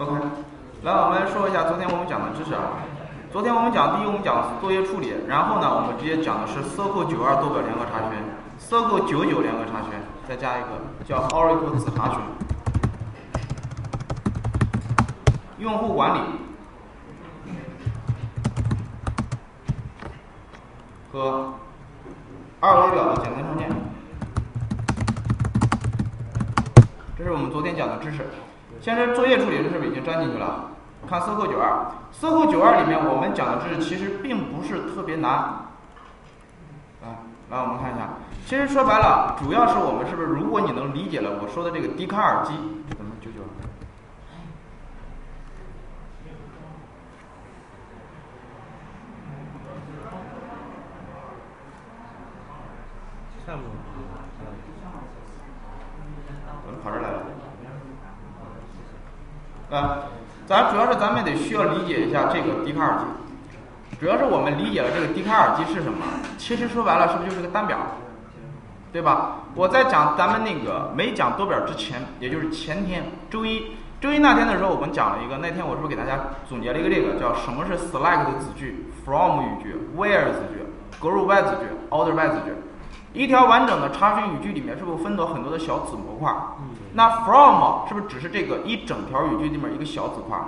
OK，来，我们说一下昨天我们讲的知识啊。昨天我们讲第一，我们讲作业处理，然后呢，我们直接讲的是 Circle 九二多表联合查询，Circle 九九联合查询，再加一个叫 Oracle 子查询，用户管理和二维表的简单创建，这是我们昨天讲的知识。现在作业处理是不是已经粘进去了？看 SQL 九二，SOHO 九二里面我们讲的知识其实并不是特别难。来，来我们看一下，其实说白了，主要是我们是不是，如果你能理解了我说的这个笛卡尔机，怎么九九？项目，怎么跑这儿来了？啊，咱主要是咱们得需要理解一下这个笛卡尔机，主要是我们理解了这个笛卡尔机是什么，其实说白了是不是就是个单表，对吧？我在讲咱们那个没讲多表之前，也就是前天周一，周一那天的时候，我们讲了一个，那天我是不是给大家总结了一个这个叫什么是 select 子句，from 语句，where 子句，group by 子句，order by 子句。一条完整的查询语句里面是不是分到很多的小子模块？那 from 是不是只是这个一整条语句里面一个小子块？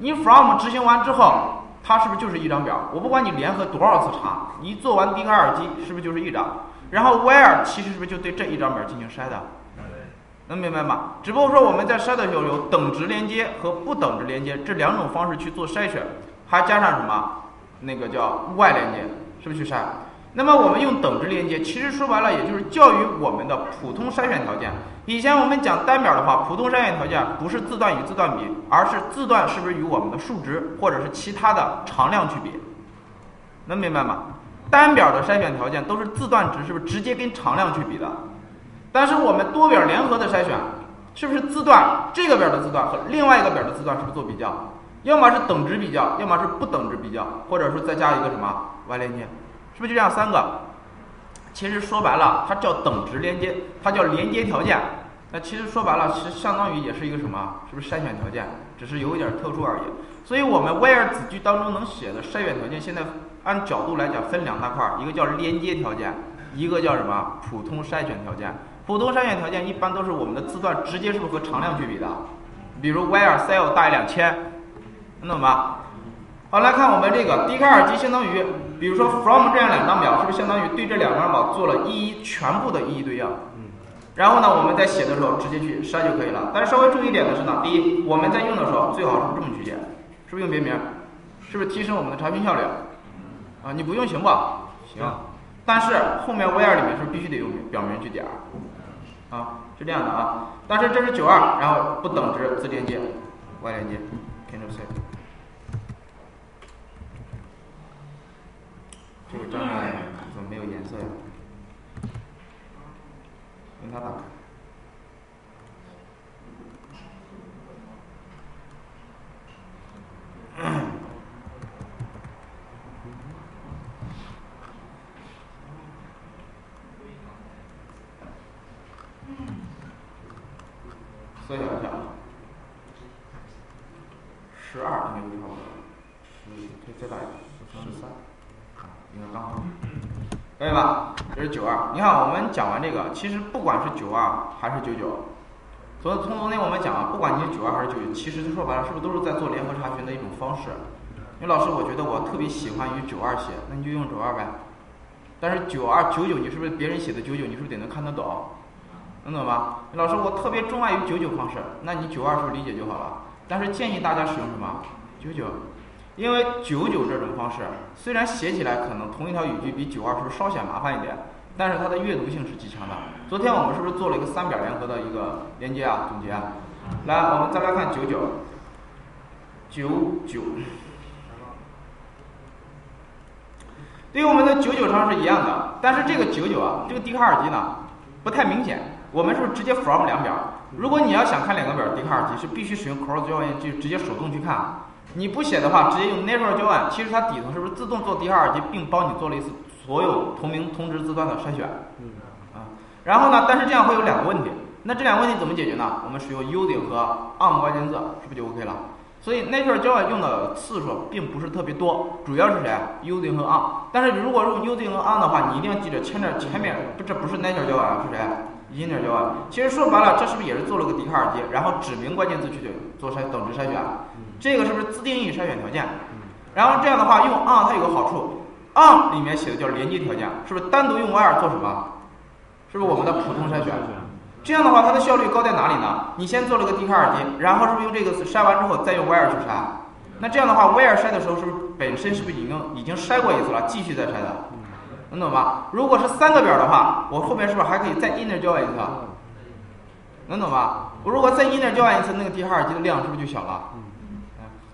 你 from 执行完之后，它是不是就是一张表？我不管你联合多少次查，你做完笛卡尔机是不是就是一张？然后 where 其实是不是就对这一张表进行筛的？能明白吗？只不过说我们在筛的时候有等值连接和不等值连接这两种方式去做筛选，还加上什么？那个叫外连接，是不是去筛？那么我们用等值连接，其实说白了也就是教于我们的普通筛选条件。以前我们讲单表的话，普通筛选条件不是字段与字段比，而是字段是不是与我们的数值或者是其他的常量去比？能明白吗？单表的筛选条件都是字段值是不是直接跟常量去比的？但是我们多表联合的筛选，是不是字段这个表的字段和另外一个表的字段是不是做比较？要么是等值比较，要么是不等值比较，或者说再加一个什么 Y 连接？是不是就这样三个？其实说白了，它叫等值连接，它叫连接条件。那其实说白了，其实相当于也是一个什么？是不是筛选条件？只是有一点特殊而已。所以我们 where 子句当中能写的筛选条件，现在按角度来讲分两大块儿，一个叫连接条件，一个叫什么？普通筛选条件。普通筛选条件一般都是我们的字段直接是不是和常量去比的？比如 where cell 大于两千，能懂吧？好，来看我们这个笛卡尔机相当于，比如说 from 这样两张表，是不是相当于对这两张表做了一一全部的一一对应？嗯然后呢，我们在写的时候直接去筛就可以了。但是稍微注意一点的是呢，第一，我们在用的时候最好是这么去写？是不是用别名？是不是提升我们的查询效率？啊，你不用行不？行。但是后面 where 里面是不是必须得用表名去点儿？啊，是这样的啊。但是这是九二，然后不等值自连接，y 连接，Ctrl C。这个障碍怎么没有颜色呀？用它打开。缩小一下，十二应该就差不多了，再打一个，十三。看应该刚好，可以吧？这是九二。你看，我们讲完这个，其实不管是九二还是九九，从从昨天我们讲，不管你是九二还是九九，其实说白了，是不是都是在做联合查询的一种方式？因为老师，我觉得我特别喜欢于九二写，那你就用九二呗。但是九二九九，你是不是别人写的九九，你是不是得能看得懂？能懂吧？老师，我特别钟爱于九九方式，那你九二是不是理解就好了？但是建议大家使用什么？九九。因为九九这种方式虽然写起来可能同一条语句比九二是不是稍显麻烦一点，但是它的阅读性是极强的。昨天我们是不是做了一个三表联合的一个连接啊？总结。来，我们再来看九九，九九，对于我们的九九上是一样的，但是这个九九啊，这个笛卡尔机呢不太明显。我们是不是直接 from 两表？如果你要想看两个表，笛卡尔机是必须使用 cross join，就直接手动去看。你不写的话，直接用 natural join，其实它底层是不是自动做笛卡尔机，并帮你做了一次所有同名同值字段的筛选？嗯。啊，然后呢？但是这样会有两个问题。那这两个问题怎么解决呢？我们使用 using 和 on 关键字，是不是就 OK 了？所以 natural 交换用的次数并不是特别多，主要是谁？using 和 on。但是如果用 using 和 on 的话，你一定要记着前面前面不这不是 natural 交换是谁？inner 交换。其实说白了，这是不是也是做了个笛卡尔机，然后指明关键字去做筛等值筛选？这个是不是自定义筛选条件？然后这样的话用 on 它有个好处，on 里面写的叫连接条件，是不是单独用 where 做什么？是不是我们的普通筛选？这样的话，它的效率高在哪里呢？你先做了个笛卡尔机，然后是不是用这个筛完之后再用 where 去筛？那这样的话，where 筛的时候是不是本身是不是已经已经筛过一次了，继续再筛的？能懂吧？如果是三个表的话，我后面是不是还可以再 inner 交换一次？能懂吧？我如果再 inner 交换一次，那个笛卡尔机的量是不是就小了？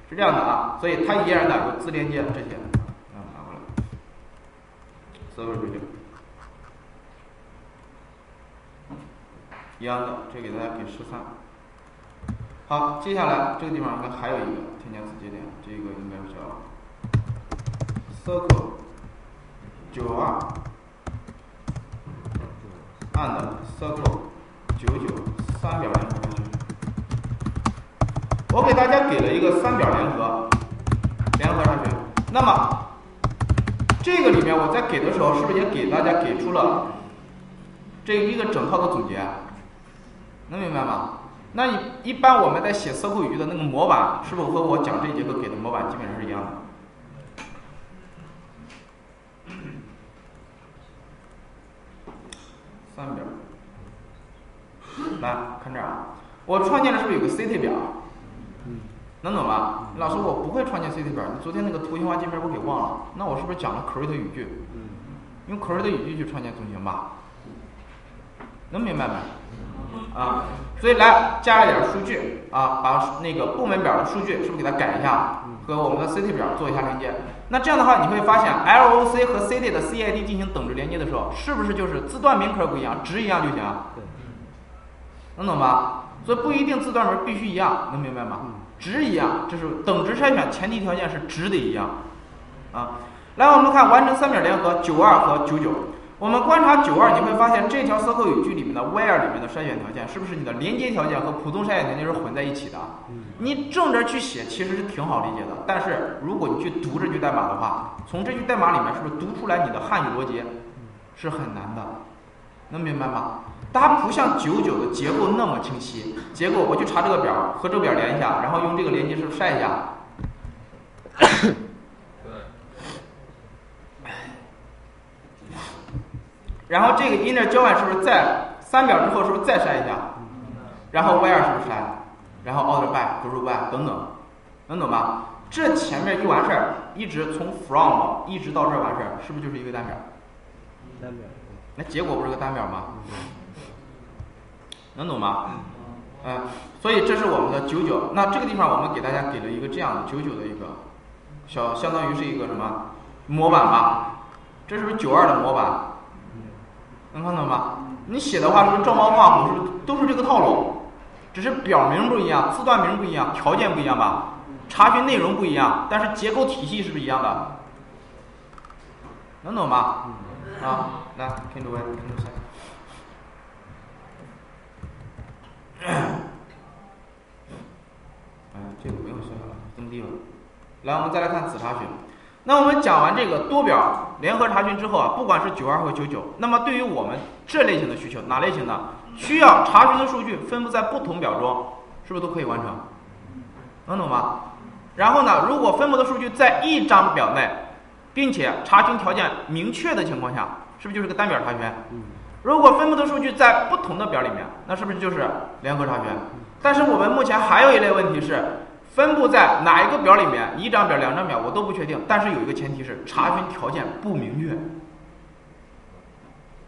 是这样的啊，所以它依然的有自连接这些，嗯，拿过来，所有数据。一样的，这给大家给十三。好，接下来这个地方应该还有一个添加子节点，这个应该叫 circle 九二 and circle 九九三表联合查询。我给大家给了一个三表联合联合查询，那么这个里面我在给的时候，是不是也给大家给出了这一个整套的总结？能明白吗？那一一般我们在写 SQL 语句的那个模板，是不是和我讲这节课给的模板基本上是一样的？三表，来看这儿啊，我创建的是不是有个 CT 表？能懂吧？老师，我不会创建 CT 表，你昨天那个图形化界面我给忘了，那我是不是讲了 create 语句？用 create 语句去创建总行吧？能明白没？啊，所以来加一点数据啊，把那个部门表的数据是不是给它改一下，和我们的 CT 表做一下连接？那这样的话，你会发现 LOC 和 CD 的 CID 进行等值连接的时候，是不是就是字段名可不一样，值一样就行？能懂吧？所以不一定字段名必须一样，能明白吗？值一样，这是等值筛选前提条件是值得一样。啊，来我们看完成三表联合九二和九九。我们观察九二，你会发现这条 SQL 语句里面的 where 里面的筛选条件，是不是你的连接条件和普通筛选条件是混在一起的？你正着去写其实是挺好理解的，但是如果你去读这句代码的话，从这句代码里面是不是读出来你的汉语逻辑是很难的？能明白吗？它不像九九的结构那么清晰。结果我去查这个表，和这个表连一下，然后用这个连接是不是筛一下？然后这个 inner 交换是不是在三秒之后是不是再筛一下？然后 where 是不是筛？然后 outer by、group by 等等，能懂吧？这前面一完事儿，一直从 from 一直到这儿完事儿，是不是就是一个单表？单表。那结果不是个单表吗？能懂吗？嗯，所以这是我们的九九。那这个地方我们给大家给了一个这样的九九的一个小，相当于是一个什么模板吧？这是不是九二的模板？能看懂吗？你写的话是不是照猫画虎？是不是都是这个套路？只是表名不一样，字段名不一样，条件不一样吧？查询内容不一样，但是结构体系是不是一样的？能懂吗？啊，来，听主位，听主席。哎，这个不用写了，这么地吧。来，我们再来看子查询。那我们讲完这个多表联合查询之后啊，不管是九二或九九，那么对于我们这类型的需求，哪类型的需要查询的数据分布在不同表中，是不是都可以完成？能懂吗？然后呢，如果分布的数据在一张表内，并且查询条件明确的情况下，是不是就是个单表查询？如果分布的数据在不同的表里面，那是不是就是联合查询？但是我们目前还有一类问题是。分布在哪一个表里面？一张表、两张表，我都不确定。但是有一个前提是查询条件不明确，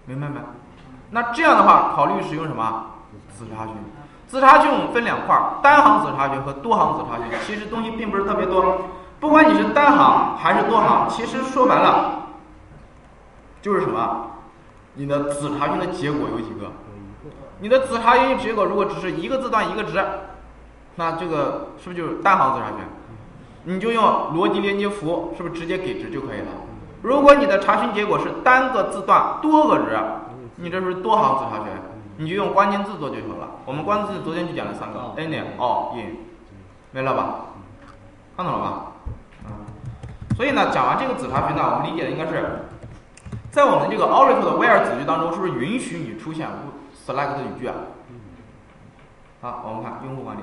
明白没？那这样的话，考虑使用什么子查询？子查询我们分两块儿：单行子查询和多行子查询。其实东西并不是特别多。不管你是单行还是多行，其实说白了就是什么？你的子查询的结果有几个？你的子查询结果如果只是一个字段一个值。那这个是不是就是单行子查询？你就用逻辑连接符，是不是直接给值就可以了？如果你的查询结果是单个字段多个值，你这是多行子查询，你就用关键字做就行了。我们关键字昨天就讲了三个，any、all、in，没了吧？看懂了吧？嗯，所以呢，讲完这个子查询呢，我们理解的应该是，在我们这个 Oracle 的 where 子句当中，是不是允许你出现 select 的语句啊？好，我们看用户管理。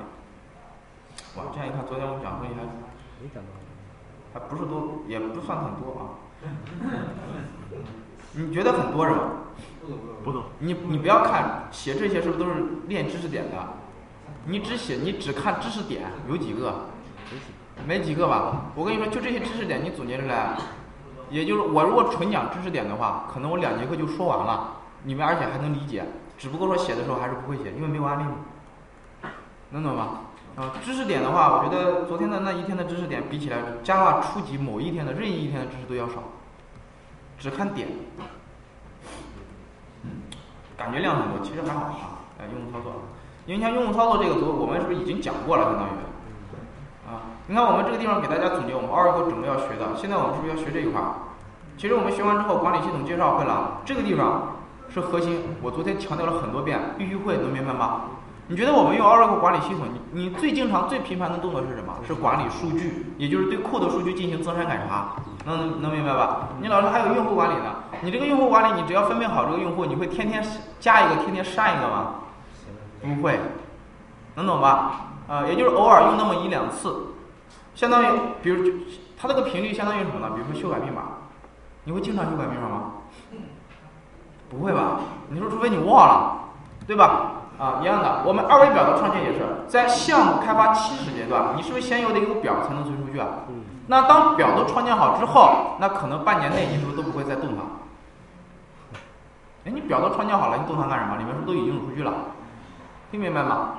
哇，这样一看，昨天我们讲的东西还没讲到。还不是多，也不算很多啊。你觉得很多是吧？不多。你你不要看写这些是不是都是练知识点的？你只写你只看知识点有几个？没几个吧？我跟你说，就这些知识点你总结出来，也就是我如果纯讲知识点的话，可能我两节课就说完了，你们而且还能理解。只不过说写的时候还是不会写，因为没有案例嘛。能懂吗？啊，知识点的话，我觉得昨天的那一天的知识点比起来，Java 初级某一天的任意一天的知识都要少，只看点，感觉量很多，其实还好啊。哎，用户操作，因为像用户操作这个，昨我们是不是已经讲过了？相当于，啊，你看我们这个地方给大家总结我们 Oracle 整个要学的，现在我们是不是要学这一块？其实我们学完之后，管理系统介绍会了，这个地方是核心。我昨天强调了很多遍，必须会，能明白吗？你觉得我们用 Oracle 管理系统，你你最经常、最频繁的动作是什么？是管理数据，也就是对库的数据进行增删改查，能能明白吧？你老师还有用户管理呢，你这个用户管理，你只要分辨好这个用户，你会天天加一个，天天删一个吗？不会，能懂吧？啊，也就是偶尔用那么一两次，相当于，比如它这个频率相当于什么呢？比如说修改密码，你会经常修改密码吗？不会吧？你说除非你忘了，对吧？啊，一样的，我们二维表的创建也是在项目开发起始阶段，你是不是先有得一个表才能存数据啊？那当表都创建好之后，那可能半年内你是不是都不会再动它？哎，你表都创建好了，你动它干什么？里面是不是都已经有数据了？听明白吗？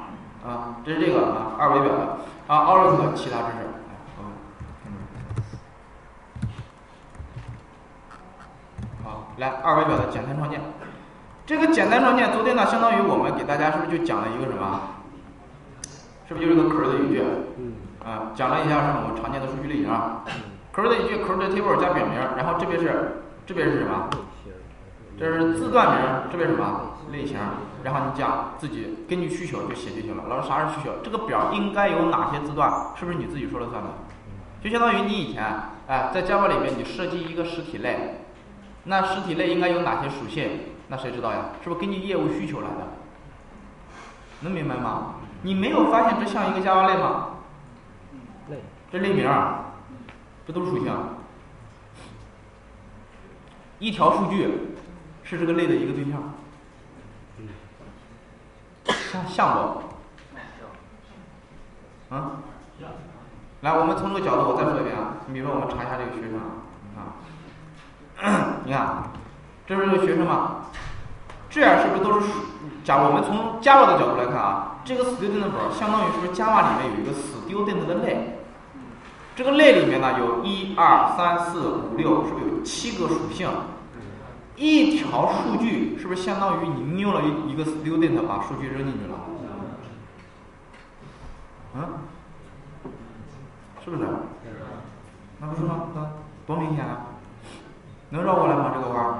啊，这是这个啊，二维表的啊，Oracle 其他知识。好，来二维表的简单创建。这个简单创建，昨天呢，相当于我们给大家是不是就讲了一个什么？是不是就是个 create 语句？嗯。啊，讲了一下是我们常见的数据类型啊。create 语句，create table 加表名，然后这边是这边是什么？这是字段名，这边什么？类型。然后你讲自己根据需求就写就行了。老师啥是需求？这个表应该有哪些字段？是不是你自己说了算的？就相当于你以前哎，在 Java 里面你设计一个实体类，那实体类应该有哪些属性？那谁知道呀？是不是根据业务需求来的？能明白吗？你没有发现这像一个 Java 类吗？类，这类名，这都是属性。一条数据是这个类的一个对象。像像不？嗯？来，我们从这个角度，我再说一遍啊。你比如说，我们查一下这个学生啊，你看。这不是个学生吗？这样是不是都是？假如我们从 Java 的角度来看啊，这个 student 本相当于是不是 Java 里面有一个 student 的类？这个类里面呢有一二三四五六，是不是有七个属性？一条数据是不是相当于你用了一一个 student 把数据扔进去了？嗯？是不是？那不是吗？多明显啊！能绕过来吗？这个弯儿？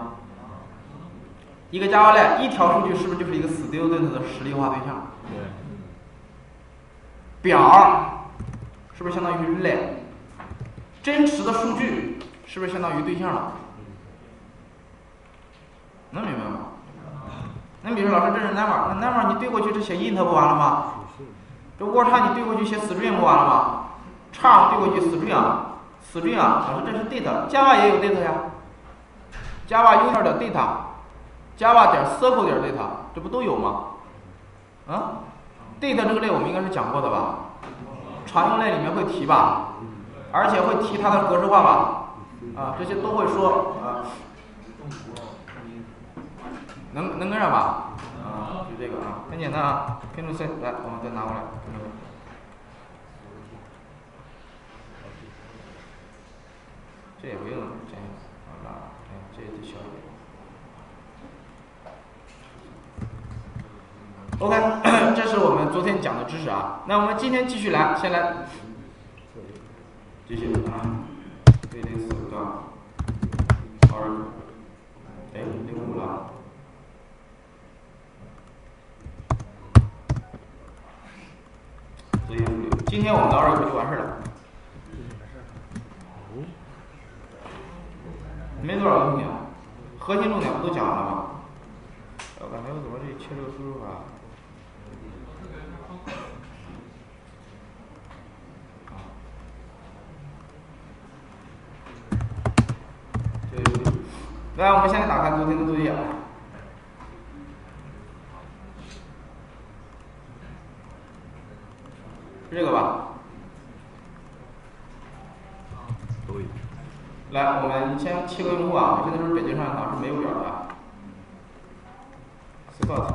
一个 Java 类，一条数据是不是就是一个 student 的实例化对象？对。表是不是相当于类？真实的数据是不是相当于对象了？能明白吗？那比如说老师，这是 never，那 never 你对过去这写 int 不完了吗？这 word 你对过去写 string 不完了吗？叉对过去 string，string 啊，老师这是 data，Java 也有 data 呀，Java 右边的 data。Java 点 circle 点 data，这不都有吗？啊，data 这个类我们应该是讲过的吧？常用类里面会提吧，而且会提它的格式化吧？啊，这些都会说啊。能能跟上吧？啊，就这个啊，很简单啊。Ctrl C，来，我们再拿过来。这也不用这样，好了，哎，这也得小一点。OK，这是我们昨天讲的知识啊。那我们今天继续来，先来继续啊。对零四段二，哎，零五了。所以今天我们到这儿不就完事儿了？没多少东西啊，核心重点不都讲完了吗？我感觉我怎么这切这个输入法？来，我们先打开昨天的作业啊。这个吧？对。来，我们一千七个用户啊，现在是北京上港是没有表的。Scott。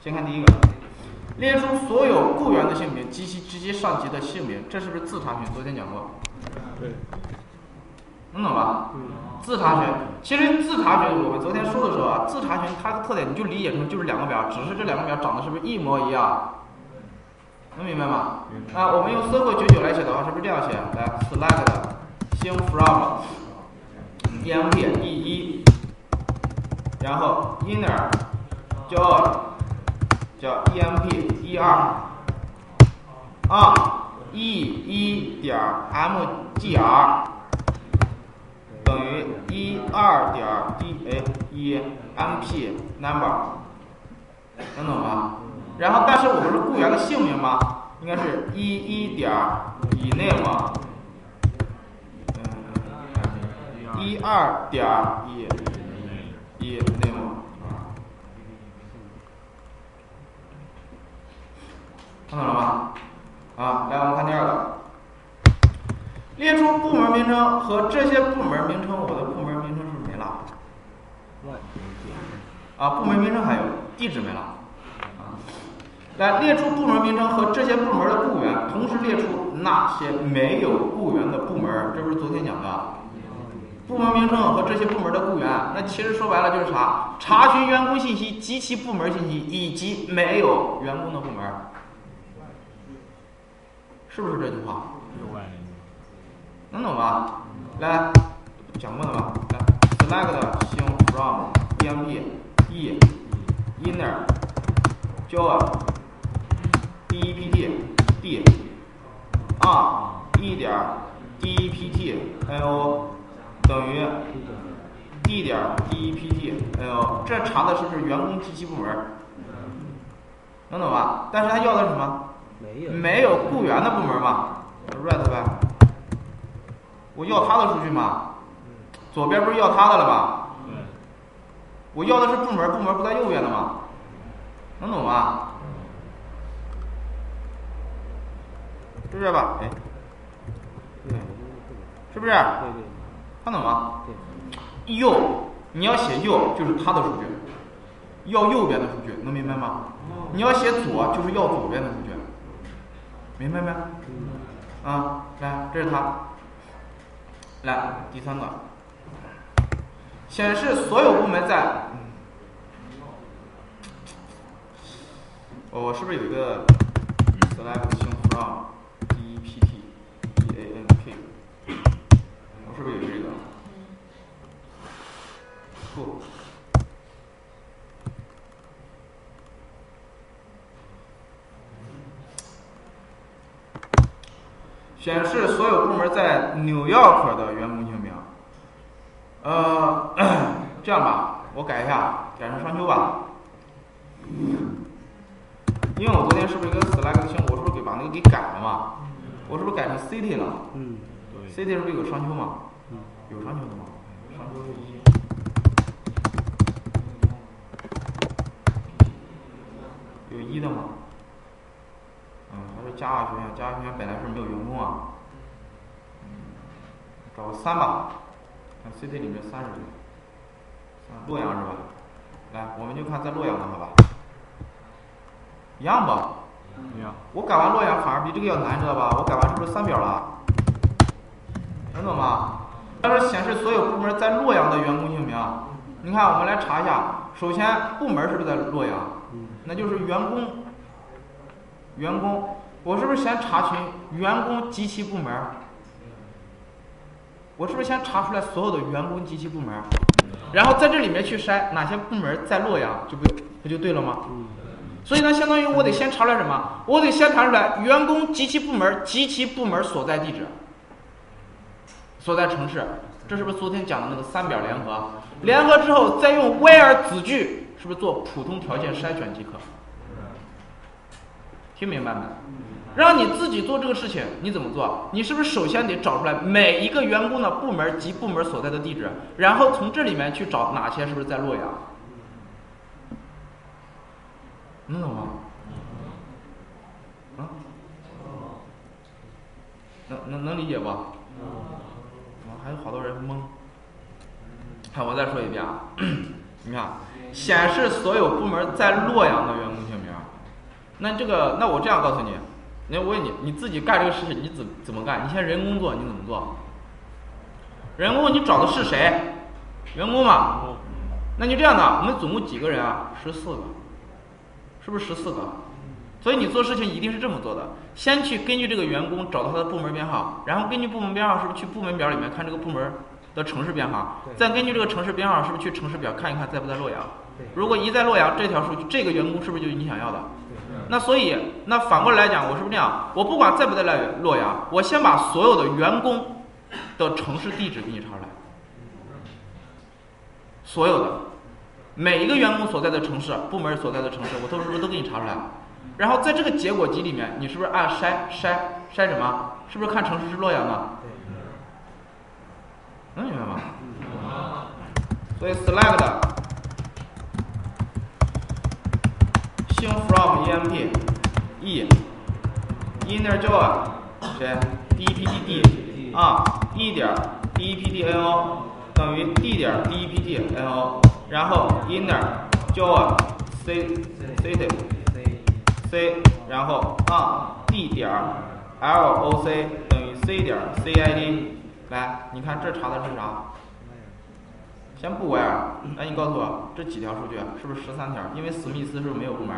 先看第一个，列出所有雇员的姓名及其直接上级的姓名，这是不是自查询？昨天讲过。对。能懂吧？自查询，其实自查询我们昨天说的时候啊，自查询它的特点你就理解成就是两个表，只是这两个表长得是不是一模一样？能明白吗？啊，我们用 SQL 九九来写的话，是不是这样写？来，select 星 from emp e 一，然后 inner join。叫 emp 一二啊 e 一点 mgr 等于一二点 d a 一 mp number 能懂吗？然后但是我们是雇员的姓名吗？应该是一一点以 name 一二点一一 name 看到了吗？啊，来，我们看第二个，列出部门名称和这些部门名称，我的部门名称是没了？啊，部门名称还有，地址没了。啊，来，列出部门名称和这些部门的雇员，同时列出那些没有雇员的部门，这不是昨天讲的？部门名称和这些部门的雇员，那其实说白了就是啥？查询员工信息及其部门信息，以及没有员工的部门。是不是这句话？能懂吧？来，讲过的吧？来，select 星 from emp e inner join dept d r 一点 dept l 等于 d 点 dept l，这查的是不是员工及其部门？能懂吧？但是他要的是什么？没有雇员的部门嘛，right 呗。我要他的数据嘛，左边不是要他的了吗？我要的是部门，部门不在右边的吗？能懂吗？是不是吧？哎，是不是？看懂吗？右，你要写右就是他的数据，要右边的数据，能明白吗？你要写左就是要左边的数据。明白没？啊，来，这是它。来，第三个，显示所有部门在。我是不是有一个 select 星 from dept deank？我是不是有这个？不。显示所有部门在纽约克的员工姓名。呃，这样吧，我改一下，改成双休吧。因为我昨天是不是一个 select 星，我是不是给把那个给改了嘛？我是不是改成 city 了嗯，对，？city 是不是有双休嘛？嗯，有双休的吗？双休是一。有一的吗？嗯，还是嘉华学院，嘉华学院本来是没有员工啊。嗯，找个三吧，看 CT 里面三是谁？三洛阳是吧？来，我们就看在洛阳的好吧？一样吧？一样，我改完洛阳反而比这个要难，知道吧？我改完是不是三表了？能懂吗？它是显示所有部门在洛阳的员工姓名。你看，我们来查一下，首先部门是不是在洛阳？嗯，那就是员工，员工，我是不是先查询员工及其部门？我是不是先查出来所有的员工及其部门，然后在这里面去筛哪些部门在洛阳，就不不就对了吗？嗯，所以呢，相当于我得先查出来什么？我得先查出来员工及其部门及其部门所在地址，所在城市。这是不是昨天讲的那个三表联合？联合之后再用 where 子句，是不是做普通条件筛选即可？听明白没？让你自己做这个事情，你怎么做？你是不是首先得找出来每一个员工的部门及部门所在的地址，然后从这里面去找哪些是不是在洛阳？能懂吗？啊？能能能理解不？啊，还有好多人懵。看，我再说一遍啊，你看，显示所有部门在洛阳的员工姓名。那这个，那我这样告诉你，那我问你，你自己干这个事情，你怎怎么干？你先人工做，你怎么做？人工你找的是谁？员工嘛。那就这样的，我们总共几个人啊？十四个，是不是十四个？所以你做事情一定是这么做的：先去根据这个员工找到他的部门编号，然后根据部门编号是不是去部门表里面看这个部门的城市编号，再根据这个城市编号是不是去城市表看一看在不在洛阳？如果一在洛阳，这条数据这个员工是不是就是你想要的？那所以，那反过来讲，我是不是这样？我不管在不在洛洛阳，我先把所有的员工的城市地址给你查出来，所有的每一个员工所在的城市、部门所在的城市，我都是不是都给你查出来？然后在这个结果集里面，你是不是按筛筛筛什么？是不是看城市是洛阳的？能明白吗？所以 select 星 from emp e inner join 谁 depd 啊 e 点 DPDNO 等于 d 点 DPDNO，然后 inner join c city c 然后啊 d 点 loc 等于 c 点 cid 来，你看这查的是啥？先不 where，来你告诉我这几条数据是不是十三条？因为史密斯是不是没有部门？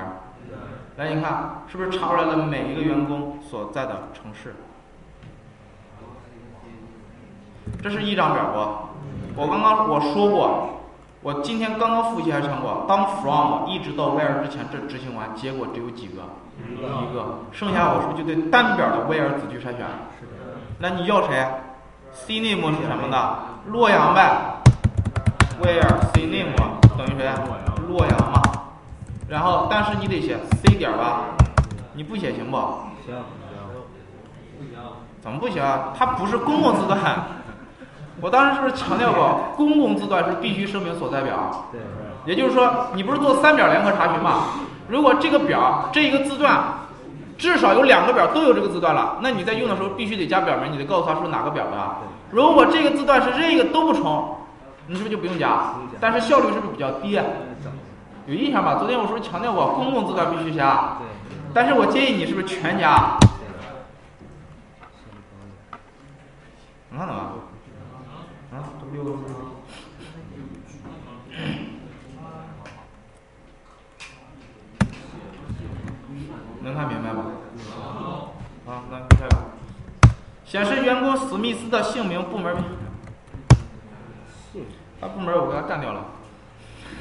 来，你看是不是查出来了每一个员工所在的城市？这是一张表不？我刚刚我说过，我今天刚刚复习还讲过，当 from 一直到 where 之前，这执行完，结果只有几个？一个，剩下我是不是就对单表的 where 子去筛选？那你要谁？cname 是什么的？洛阳呗。Where cname 等于谁？洛阳嘛。然后，但是你得写 c 点吧？你不写行不？行，怎么不行啊？它不是公共字段。我当时是不是强调过，公共字段是必须声明所在表？对，也就是说，你不是做三表联合查询吗？如果这个表这一个字段至少有两个表都有这个字段了，那你在用的时候必须得加表名，你得告诉他是哪个表的。如果这个字段是这个都不重，你是不是就不用加？但是效率是不是比较低？有印象吧？昨天我是不是强调过，公共字段必须加？但是我建议你是不是全加？能看懂吗？啊，这不六个吗？能看明白吗？啊，那下一个，显示员工史密斯的姓名、部门名。他部门我给他干掉了，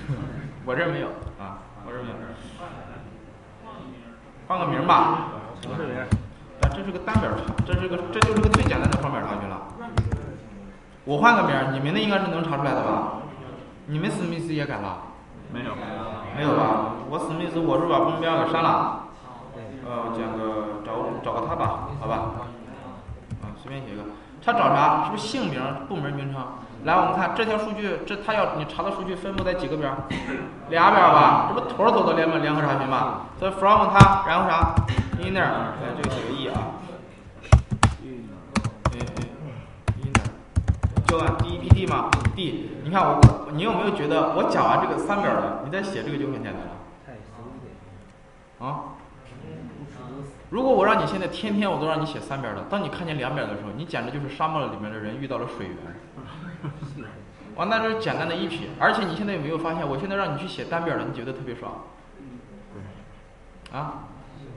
我这没有啊，我这没有。换个名吧，城市名，啊，这是个单表查，这是个这就是个最简单的双表查询了。我换个名儿，你们的应该是能查出来的吧？你们史密斯也改了，没有，没有吧？我史密斯我是把部门标给删了，呃，讲个找找个他吧，好吧？啊，随便写一个。他找啥？是不是姓名、部门名称？来，我们看这条数据，这他要你查的数据分布在几个表？俩表吧？这不坨坨的联联合查询吗？所以 from 它，然后啥？inner，哎，这个写个 e 啊。哎哎，inner，就按 DEPD 嘛，d。你看我，你有没有觉得我讲完这个三表了，你再写这个就很简单了？啊？如果我让你现在天天我都让你写三表的，当你看见两表的时候，你简直就是沙漠里面的人遇到了水源。哇，那这是简单的一匹，而且你现在有没有发现，我现在让你去写单边的，你觉得特别爽？啊，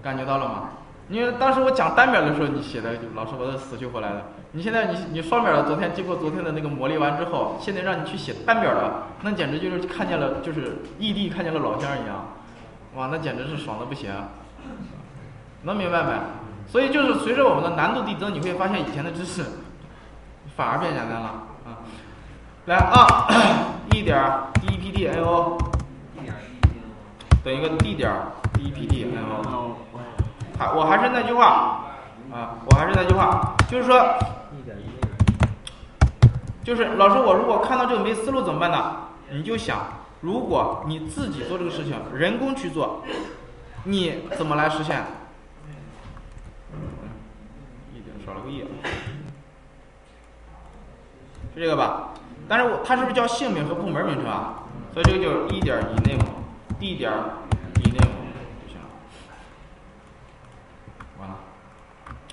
感觉到了吗？因为当时我讲单边的时候，你写的老师我都死去活来的。你现在你你双边的，昨天经过昨天的那个磨砺完之后，现在让你去写单边的，那简直就是看见了，就是异地看见了老乡一样。哇，那简直是爽的不行。能明白没？所以就是随着我们的难度递增，你会发现以前的知识反而变简单了。来啊 一点 deptno 等于个 d 点 deptno。还我还是那句话啊，我还是那句话，就是说，就是老师，我如果看到这个没思路怎么办呢？你就想，如果你自己做这个事情，人工去做，你怎么来实现？一点少了个 e，是这个吧？但是我它是不是叫姓名和部门名称啊？所以这个就是 e 点 ename，d 点 ename 就行了。完了，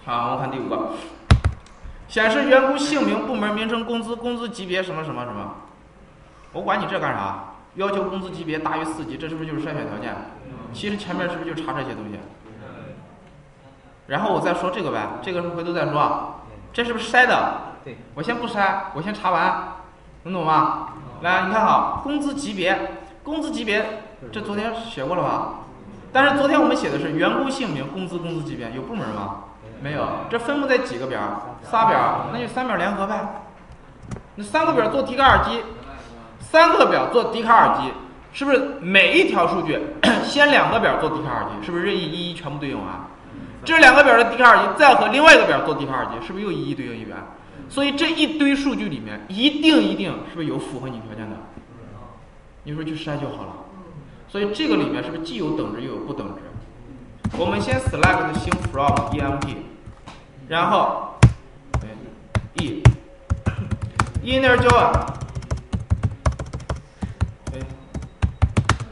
好，我们看第五个，显示员工姓名、部门名称、工资、工资级别什么什么什么。我管你这干啥？要求工资级别大于四级，这是不是就是筛选条件？其实前面是不是就查这些东西？然后我再说这个呗，这个回头再说。这是不是筛的？对。我先不筛，我先查完，能懂吗？来，你看好，工资级别，工资级别，这昨天学过了吧？但是昨天我们写的是员工姓名、工资、工资级别，有部门吗？没有。这分布在几个表？仨表，那就三表联合呗。那三个表做笛卡尔机，三个表做笛卡尔机，是不是每一条数据 先两个表做笛卡尔机？是不是任意一一全部对应完？这两个表的笛卡尔机再和另外一个表做笛卡尔机，是不是又一一对应一遍？所以这一堆数据里面，一定一定是不是有符合你条件的？你说去筛就好了。所以这个里面是不是既有等值又有不等值？我们先 select 星 from emp，然后，e inner join，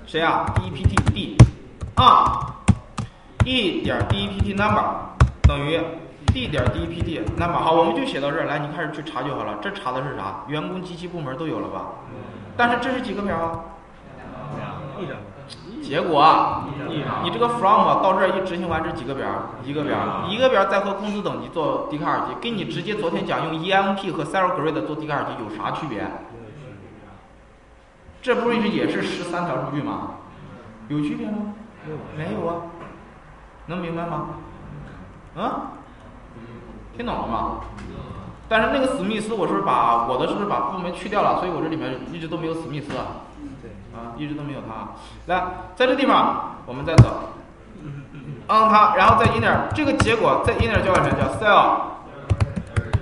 谁啊？dept d 啊。d 点 dept number 等于 d 点 dept number 好，我们就写到这儿来，你开始去查就好了。这查的是啥？员工、及其、部门都有了吧？但是这是几个表啊？结果啊，你你这个 from 到这儿一执行完，这几个表？一个表，一个表再和工资等级做笛卡尔级，跟你直接昨天讲用 emp 和 cell grade 做笛卡尔级有啥区别？这不是也是十三条数据吗？有区别吗？没有啊。能明白吗？嗯，听懂了吗？但是那个史密斯，我是不是把我的是不是把部门去掉了？所以我这里面一直都没有史密斯啊。对。啊，一直都没有他。来，在这地方我们再走，on 它，然后再 inner 这个结果在 inner 叫什么？叫 cell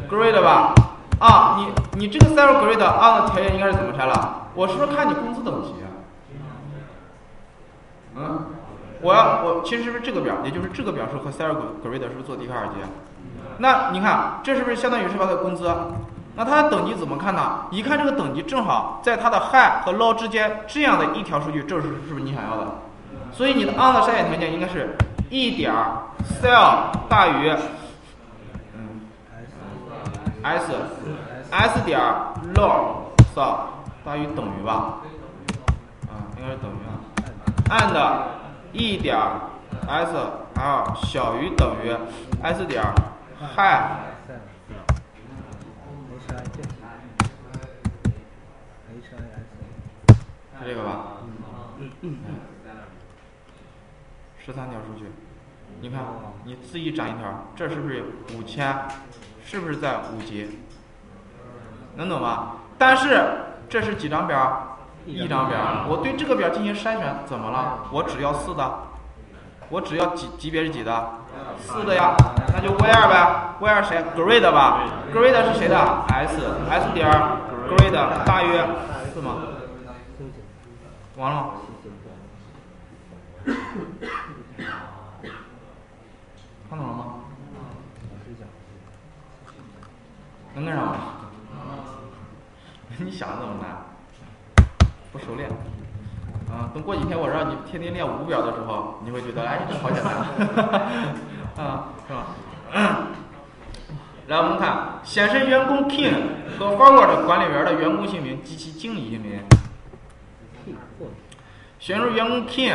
grade 吧？啊，你你这个 cell grade on 的条件应该是怎么拆了？我是不是看你工资等级？嗯。我要我其实是不是这个表，也就是这个表是和 cell grade 是不是做笛卡尔机？那你看这是不是相当于是它的工资？那它的等级怎么看呢？一看这个等级正好在它的 high 和 low 之间这样的一条数据，这是是不是你想要的？所以你的 on 的筛选条件应该是 e 点 cell 大于嗯 s s 点 low sell 大于等于吧？啊，应该是等于啊，and e 点 s l 小于等于 s 点 high，是这个吧？十三条数据，你看，你自己展一条，这是不是五千？是不是在五级？能懂吗？但是这是几张表？一张表，我对这个表进行筛选，怎么了？我只要四的，我只要级级别是几的？四的呀，那就 where 呗，where 谁？grade 吧，grade 是谁的？s s 点 grade 大于四吗？完了？看懂了吗？能跟上吗？你想的这么难，不熟练。啊，等过几天我让你天天练五表的时候，你会觉得哎，这好简单，啊，是吧？来，我们看显示员工 king 和 forward 管理员的员工姓名及其经理姓名。选入员工 king，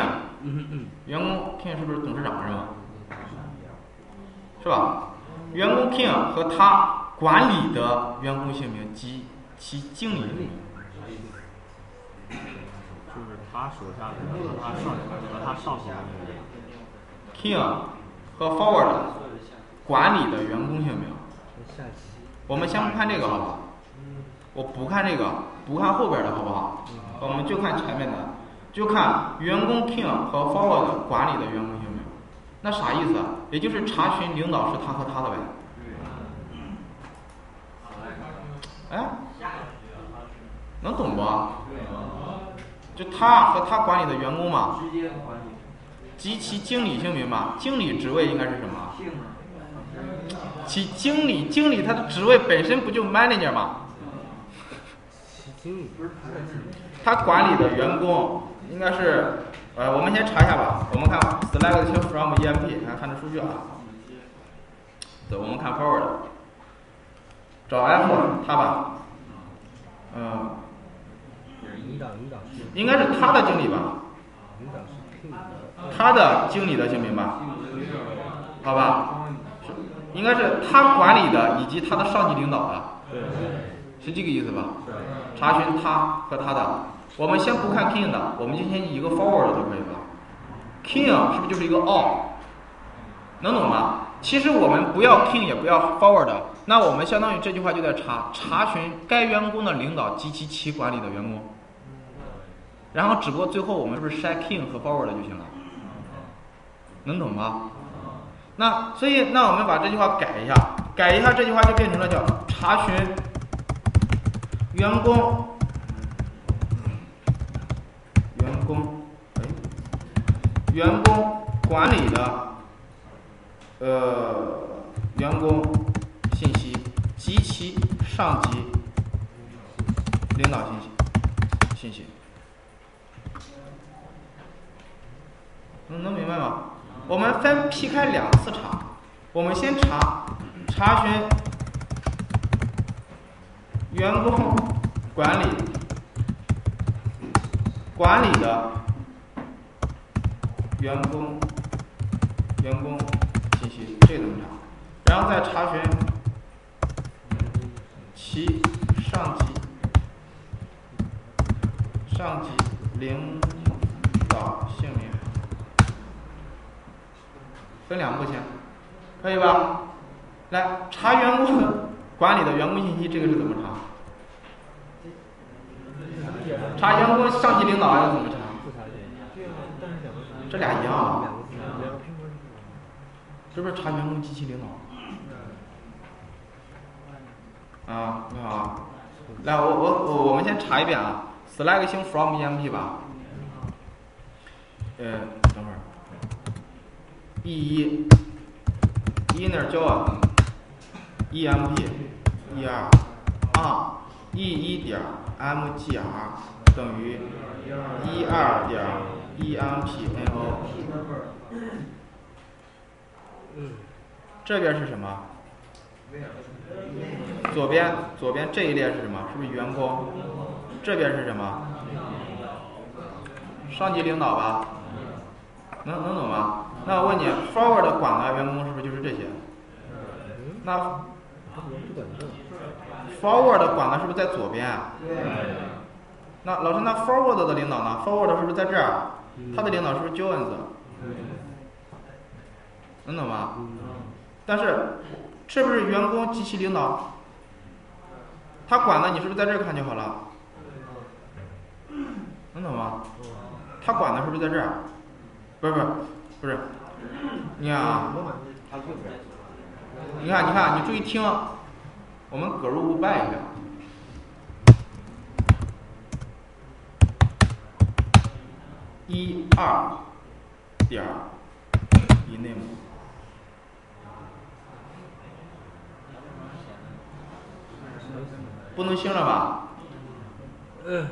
员工 king 是不是董事长是吧？是吧？员工 king 和他管理的员工姓名及其经理姓名。就是他手下的和他上和他上级的那个 king 和 forward 管理的员工姓名。我们先不看这个好不好？我不看这个，不看后边的好不好？我们就看前面的，就看员工 king 和 forward 管理的员工姓名。那啥意思啊？也就是查询领导是他和他的呗。哎，能懂不？就他和他管理的员工嘛，及其经理姓名嘛。经理职位应该是什么？其经理，经理他的职位本身不就 manager 吗？他管理的员工应该是，呃，我们先查一下吧。我们看 select from EMP，看看这数据啊。走，我们看 forward，找 F 他吧，嗯，应该是他的经理吧，他的经理的姓名吧，好吧，应该是他管理的以及他的上级领导的，是这个意思吧？查询他和他的，我们先不看 king 的，我们就先一个 forward 就可以了。king 是不是就是一个 all？能懂吗？其实我们不要 king 也不要 forward，那我们相当于这句话就在查查询该员工的领导及其其管理的员工，然后只不过最后我们是不是筛 king 和 forward 就行了？能懂吗？那所以那我们把这句话改一下，改一下这句话就变成了叫查询员工员工哎员工管理的呃员工信息及其上级领导信息信息，能能明白吗？我们分劈开两次查，我们先查查询员工管理管理的员工员工信息，这怎么查？然后再查询其上级上级领导姓名。分两步先，可以吧？来查员工管理的员工信息，这个是怎么查？查员工上级领导要怎么查？这俩一样啊？是不是查员工及其领导？啊，你好，来，我我我我们先查一遍啊，select from EMP 吧。呃，等会儿。E 一 inner join emp 一二 on E 一点 mgr 等于一二点 empno。这边是什么？左边左边这一列是什么？是不是员工？这边是什么？上级领导吧？能能懂吗？那我问你，forward 管的员工是不是就是这些？那 forward 管的是不是在左边啊？那老师，那 forward 的领导呢？forward 是不是在这儿？他的领导是不是 Jones？能懂吗？但是是不是员工及其领导？他管的你是不是在这儿看就好了？能懂吗？他管的是不是在这儿？不是不是不是，你看啊，你看你看，你注意听，我们格入拜一下。一二点一内姆，不能行了吧？嗯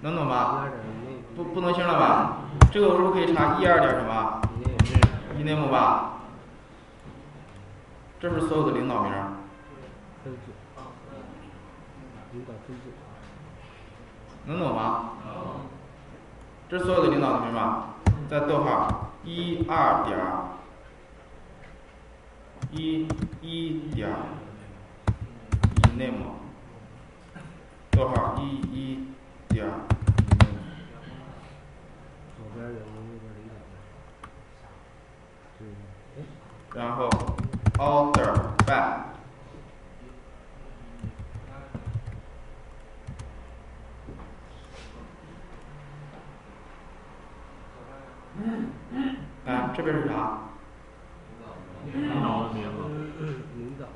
能懂吧？不不能行了吧？这个我是不是可以查一二点什么？一内姆吧？这是所有的领导名。能懂吗？这是所有的领导名吧？在逗号一二点一一点一内姆，逗号一一点然后 order by。哎，这边是啥？领导的名字，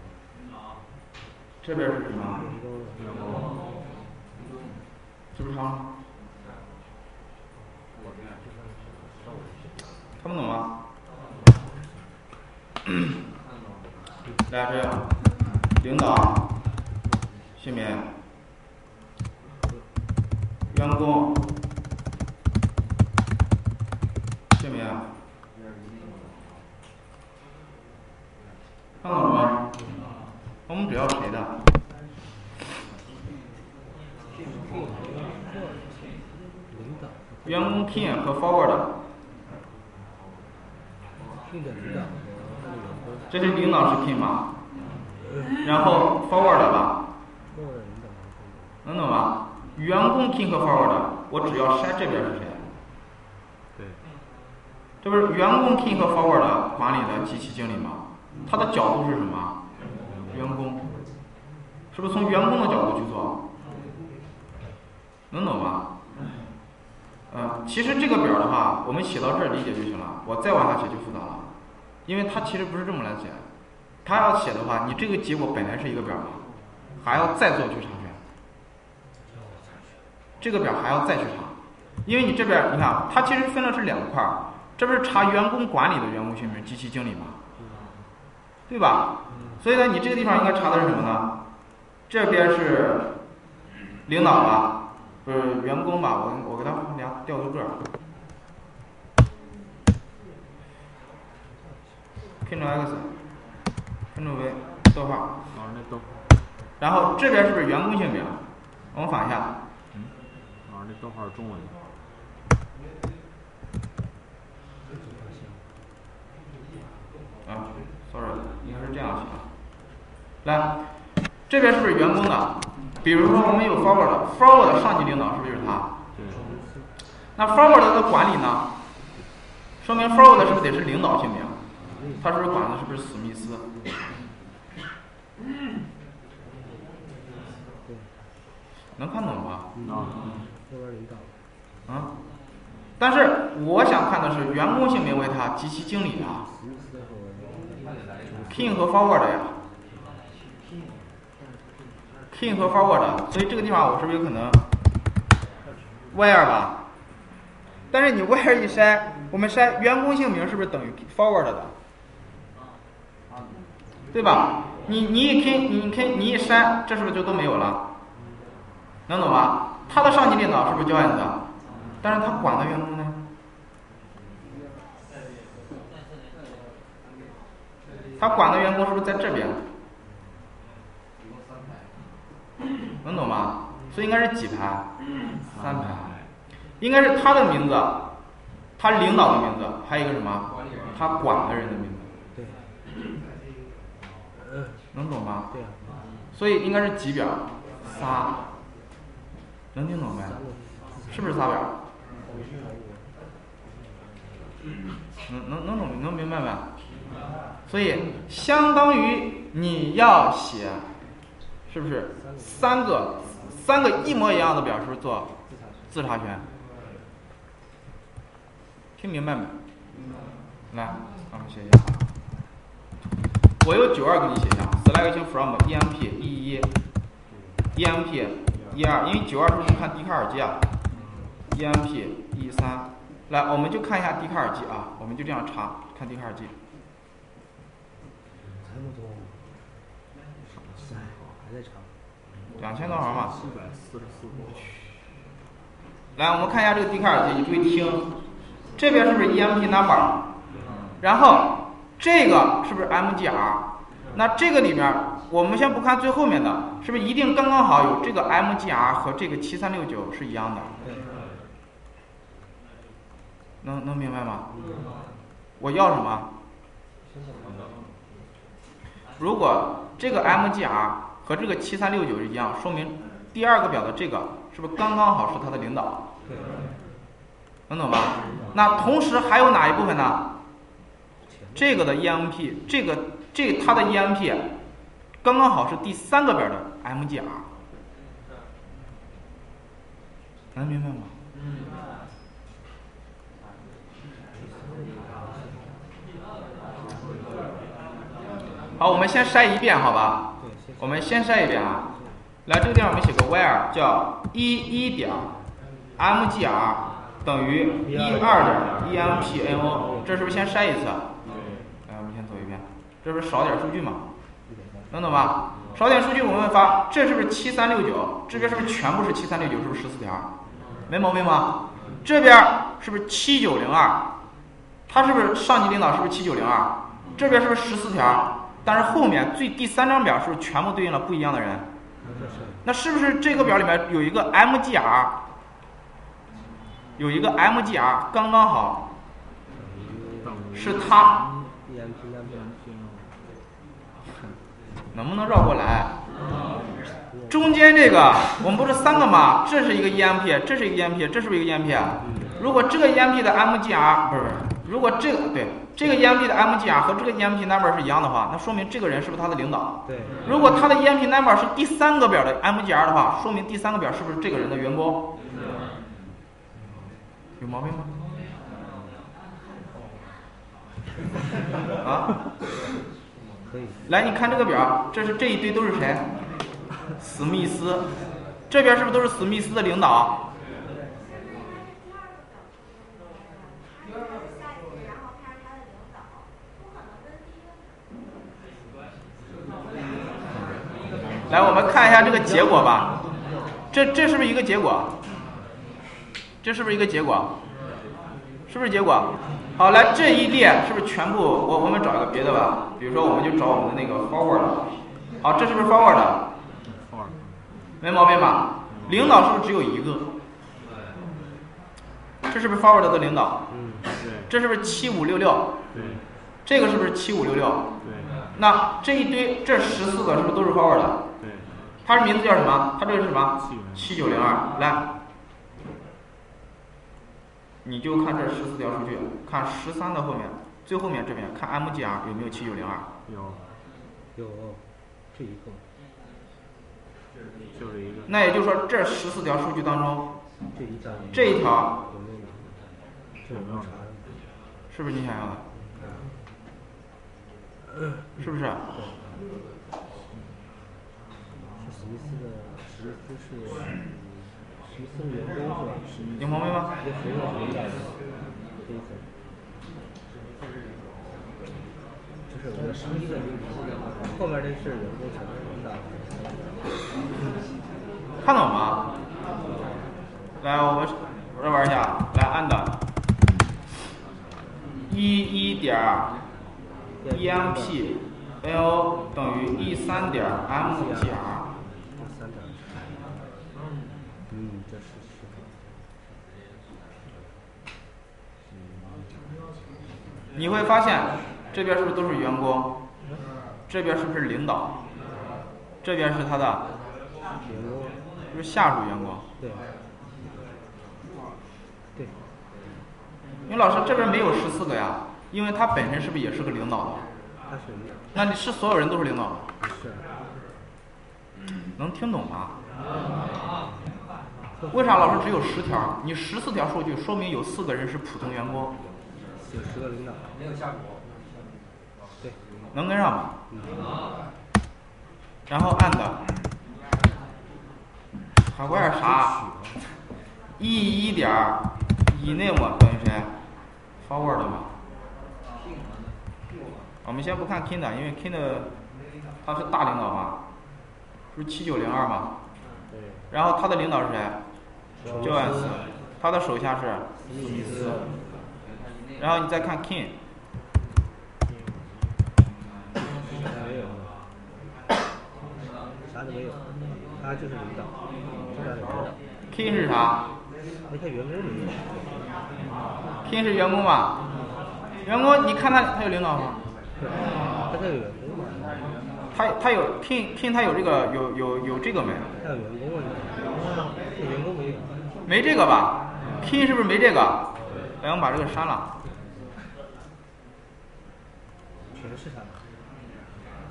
这边是什么？是不是长？看不懂吗？来，这样，领导，姓名，员工，姓名，看到了吗？我们只要谁的？员工 king 和 forward，这是领导是 king 吗？然后 forward 吧，能懂吧？员工 king 和 forward，我只要筛这边是谁？对，这不是员工 king 和 forward 管理的机器经理吗？他的角度是什么？员工，是不是从员工的角度去做？能懂吗？其实这个表的话，我们写到这儿理解就行了。我再往下写就复杂了，因为它其实不是这么来写。它要写的话，你这个结果本来是一个表嘛，还要再做去查询，这个表还要再去查，因为你这边你看，它其实分的是两块儿，这不是查员工管理的员工姓名、及其经理吗？对吧？所以呢，你这个地方应该查的是什么呢？这边是领导吧？不是员工吧？我我给他俩调个个儿，Ctrl X，Ctrl V，逗号，老师那逗，然后这边是不是员工姓名？我们反一下，嗯，老师那逗号是中文的，啊，sorry，应该是这样写啊。来，这边是不是员工的？比如说我们有 forward，forward 上级领导是不是就是他？对，那 forward 的管理呢？说明 forward 是不是得是领导姓名？他是不是管的是不是史密斯？能看懂吗？啊，啊？但是我想看的是员工姓名为他及其经理啊，king 和 forward 呀，king 和 forward，所以这个地方我是不是有可能 where 吧？但是你 where 一筛，我们筛员工姓名是不是等于 forward 的？对吧？你你一 k 你 k 你一删，这是不是就都没有了？能懂吧？他的上级领导是不是叫 and？但是他管的员工呢？他管的员工是不是在这边？能懂吗？所以应该是几排？三排。应该是他的名字，他领导的名字，还有一个什么？他管的人的名字。能懂吗？所以应该是几表？仨。能听懂没？是不是仨表？能能能懂能明白没？所以相当于你要写，是不是三个三个一模一样的表，是不是做自查权。听明白没？来，我们写一下。我用九二给你写一下，selection from emp 一一，emp 一二，因为九二是不是看笛卡尔机啊？emp 一三，来，我们就看一下笛卡尔机啊，我们就这样查，看笛卡尔机。这么多，还在查。两千多行嘛。四百四十四多。来，我们看一下这个笛卡尔机，你注意听，这边是不是 emp number？然后这个是不是 mgr？那这个里面，我们先不看最后面的，是不是一定刚刚好有这个 mgr 和这个七三六九是一样的？能能明白吗？我要什么？如果这个 mgr 和这个七三六九是一样，说明第二个表的这个是不是刚刚好是它的领导？能懂吧？那同时还有哪一部分呢？这个的 EMP，这个这它的 EMP 刚刚好是第三个边的 MGR，能明白吗？好，我们先筛一遍，好吧？我们先筛一遍啊。来，这个地方我们写个 where 叫一一点 MGR 等于一二点 EMPNO，这是不是先筛一次？来，我们先走一遍，这不是少点数据吗？能懂吧？少点数据我们发，这是不是七三六九？这边是不是全部是七三六九？是不是十四条？没毛病吧？这边是不是七九零二？他是不是上级领导？是不是七九零二？这边是不是十四条？但是后面最第三张表是不是全部对应了不一样的人？那是不是这个表里面有一个 MGR？有一个 MGR 刚刚好是它，能不能绕过来？中间这个我们不是三个吗？这是一个 EMP，这是一个 EMP，这是不是一个 EMP？如果这个 EMP 的 MGR 不是不是，如果这个对这个 EMP 的 MGR 和这个 EMP number 是一样的话，那说明这个人是不是他的领导？对。如果他的 EMP number 是第三个表的 MGR 的话，说明第三个表是不是这个人的员工？有毛病吗？啊？可以。来，你看这个表，这是这一堆都是谁？史密斯，这边是不是都是史密斯的领导？来，我们看一下这个结果吧。这这是不是一个结果？这是不是一个结果？是不是结果？好，来这一列是不是全部？我我们找一个别的吧，比如说我们就找我们的那个 forward。好，这是不是 forward？没毛病吧？领导是不是只有一个？这是不是 forward 的领导？嗯，对。这是不是七五六六？对。这个是不是七五六六？对。那这一堆这十四个是不是都是 forward 的？对。它的名字叫什么？它这个是什么？七七九零二。来，你就看这十四条数据，看十三的后面，最后面这边看 MGR 有没有七九零二？有。有，这一个。就是一个。那也就是说，这十四条数据当中，这一条。这一条有没有？这有没有？是不是你想要的？是不是？是史密斯的，史密斯是有毛病吗？后面这是员工层领导。看懂吗？来，我们我这玩一下，来按的，一一点 EMP NO 等于一三点 MGR。嗯，这是是。你会发现，这边是不是都是员工？这边是不是领导？这边是他的，就。是下属员工。对。对。因为老师这边没有十四个呀，因为他本身是不是也是个领导的？他是。那你是所有人都是领导吗？是。能听懂吗？为啥老师只有十条？你十四条数据，说明有四个人是普通员工，有十个领导，没有下果。对，能跟上吗？能，然后按的，还玩点啥？e 一点儿以内我等于谁？forward 嘛。我们先不看 King 的，因为 King 的他是大领导嘛，是七九零二嘛。对，然后他的领导是谁？乔安斯，他的手下是然后你再看 King，没有，啥都没有，他就是领导，是他的领导，King 是啥那他员工没有，？King 是员工吧？员工，你看他他有领导吗？他这有员工嘛，他他有 King King 他有这个有有有这个没？他有员工没有，没这个吧？King 是不是没这个？来，我们把这个删了。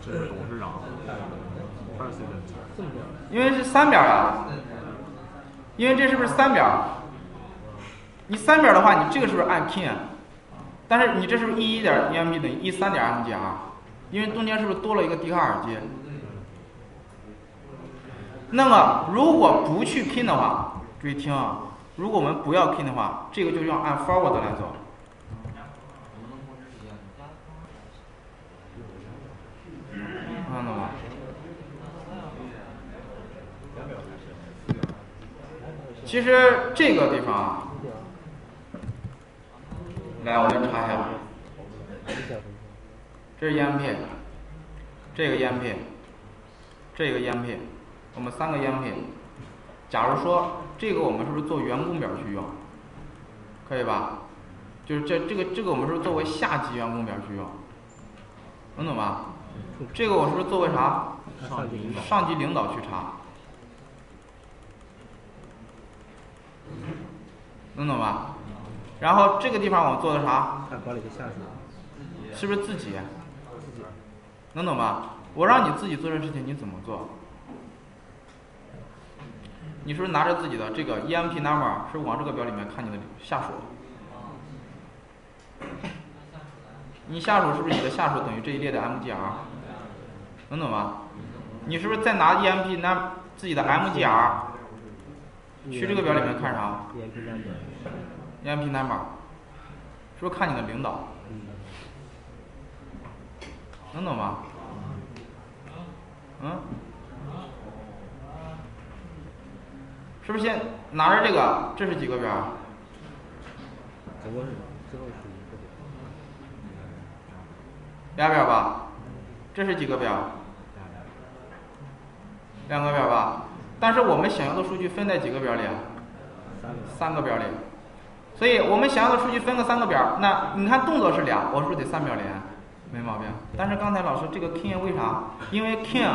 这是董事长，president，这么多，因为是三边啊，因为这是不是三边？你三边的话，你这个是不是按 king？啊但是你这是不是一一点 EMB 等于一三点 MG 啊因为中间是不是多了一个笛卡尔阶？那么如果不去 king 的话，注意听啊，如果我们不要 king 的话，这个就要按 forward 来走。看到吗？其实这个地方啊，来，我来查一下，这是 EMP，这个 EMP，这个 EMP，我们三个 EMP。假如说这个我们是不是做员工表去用？可以吧？就是这这个这个我们是不是作为下级员工表去用？能懂吧？这个我是不是作为啥？上级领导，上级领导去查，能懂吧？然后这个地方我做的啥？他管理的下属，是不是自己？自己，能懂吧？我让你自己做这事情，你怎么做？你是不是拿着自己的这个 EMP number 是往这个表里面看你的下属？你下属是不是你的下属等于这一列的 MGR？能懂吧？你是不是再拿 EMP 那自己的 MGR 去这个表里面看啥？EMP number，？EMP number 是不是看你的领导？嗯，能懂吗？嗯？是不是先拿着这个？这是几个表儿？总共是最后是一个表，俩表吧？这是几个表？两个表吧？但是我们想要的数据分在几个表里啊？三个，表里。所以我们想要的数据分个三个表，那你看动作是俩，我是不是得三表连？没毛病。但是刚才老师这个 king 为啥？因为 king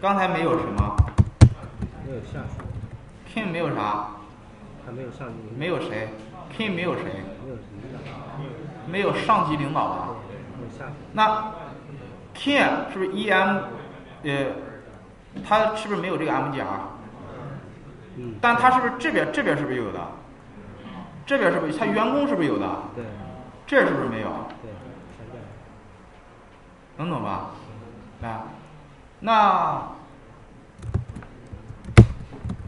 刚才没有什么没有下属，，king 没有啥，他没有上级没有谁，king 没有谁，没有，没有上级领导吧？那 king 是不是 em 呃，他是不是没有这个 mgr？嗯，但他是不是这边这边是不是有的？这边是不是他员工是不是有的？对，这是不是没有？对，能懂吧？来，那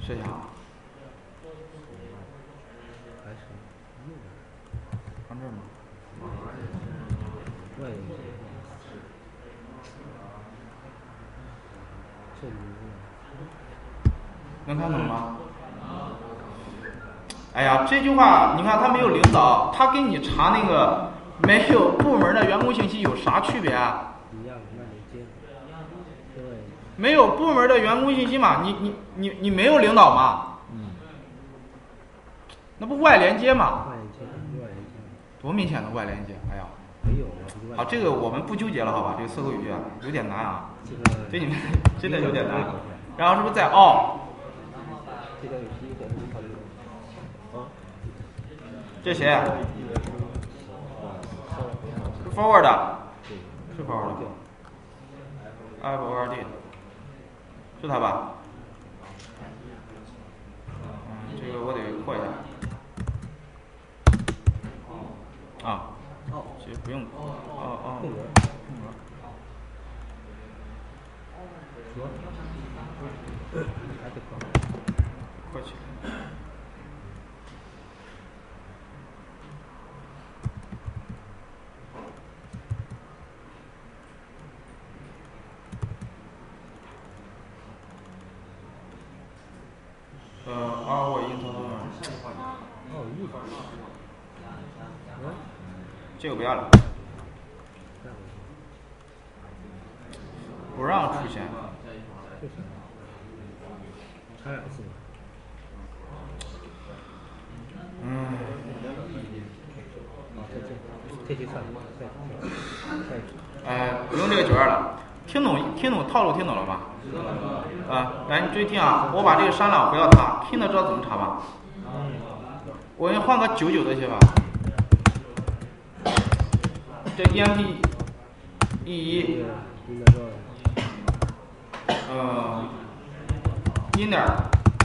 试一下啊，还是右边，看这儿吗？外人接，这名字，能看懂吗？哎呀，这句话你看他没有领导，他跟你查那个没有部门的员工信息有啥区别没有部门的员工信息嘛？你你你你没有领导嘛？嗯，那不外连接嘛？外人接，外人接，多明显的外连接！哎呀，没有，我不是外好，这个我们不纠结了，好吧？这个测绘语啊，有点难啊，这个这你们真的有点难。然后是不是在哦？这，谁啊？forward，是 forward 的 f o r d 是他吧？这个我得扩一下。啊，其实不用，哦哦，这个不要了，不让出现。就是。叉 S 嘛。嗯，啊，再见，这题算了，再再再。哎，不用这个九二了，听懂听懂套路听懂了吧？啊，来你注意听啊，我把这个删了，不要它，听得知道怎么查吧？我给你换个九九的写法。这 EMP E 一，呃，inner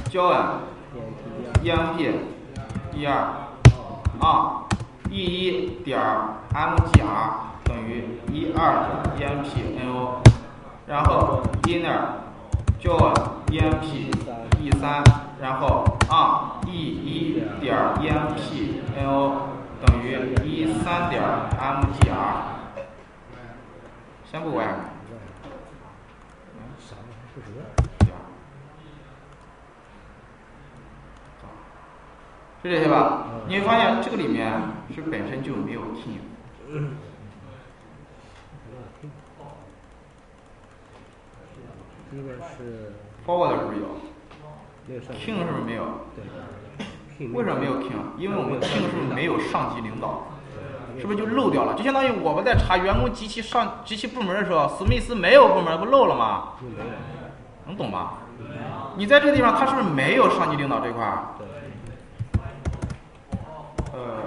交 n EMP 一二啊 E 一点 mgr 等于一二点 EMP no，然后 inner join EMP E 三，然后啊 E 一点儿 EMP no 等于一三点儿 mgr，先不歪。啥玩意儿？不知道。是这些吧？你会发现这个里面是本身就没有 king，第一个是 forward 是不是有没有上？king 是不是没有？对。为什么没有 king？因为我们 king 是不是没有上级领导？是不是就漏掉了？就相当于我们在查员工及其上及其部门的时候，史密斯没有部门不漏了吗？能懂吗？你在这个地方，他是不是没有上级领导这块儿？对。呃，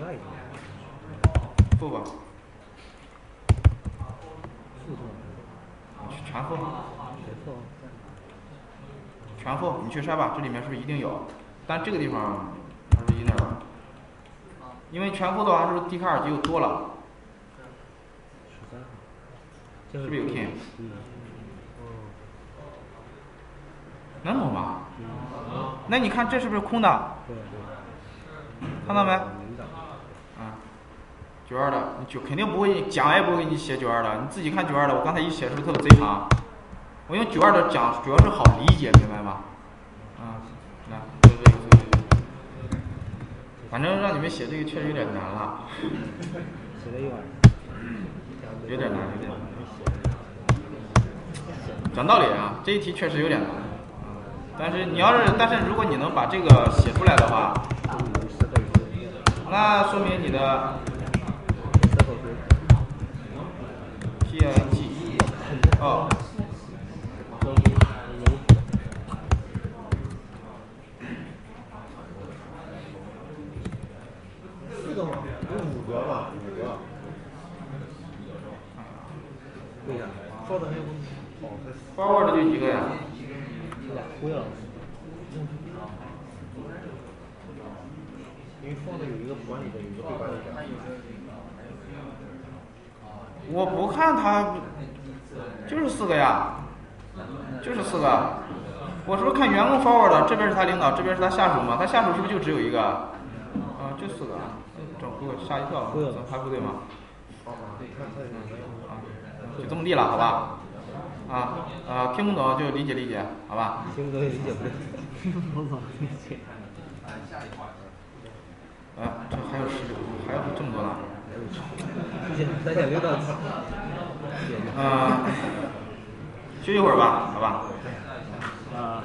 那一个。负吧，负多少？全负，谁负？全副，你去筛吧，这里面是不是一定有？但这个地方它是 inner？因为全副的话，是不是笛卡尔就多了？是不是有。哦。能懂吧？嗯。那你看这是不是空的？对对。看到没？九二的，你九肯定不会讲，也不会给你写九二的，你自己看九二的，我刚才一写是不是特别贼长？我用九二的讲，主要是好理解，明白吗？啊，来，对对对对对，反正让你们写这个确实有点难了，写了一晚上。有点难，有点难。讲道理啊，这一题确实有点难，但是你要是，但是如果你能把这个写出来的话，那说明你的 PNG 哦。四个吗？有五个。吧，五个。对呀。说的还有哦，forward 就几个。呀？俩忽悠老师。因为放的有一个管理的，有一个。被管理的。我不看他，就是四个呀，就是四个。我是不是看员工 forward 的？这边是他领导，这边是他下属嘛？他下属是不是就只有一个？啊，就四个。整给我吓一跳，怎么还不对吗？就这么地了，好吧？啊，呃，听不懂就理解理解，好吧？听不懂也理解不了。啊，这还有十九，还有这么多呢。三千六道题。啊。休息会儿吧好吧。啊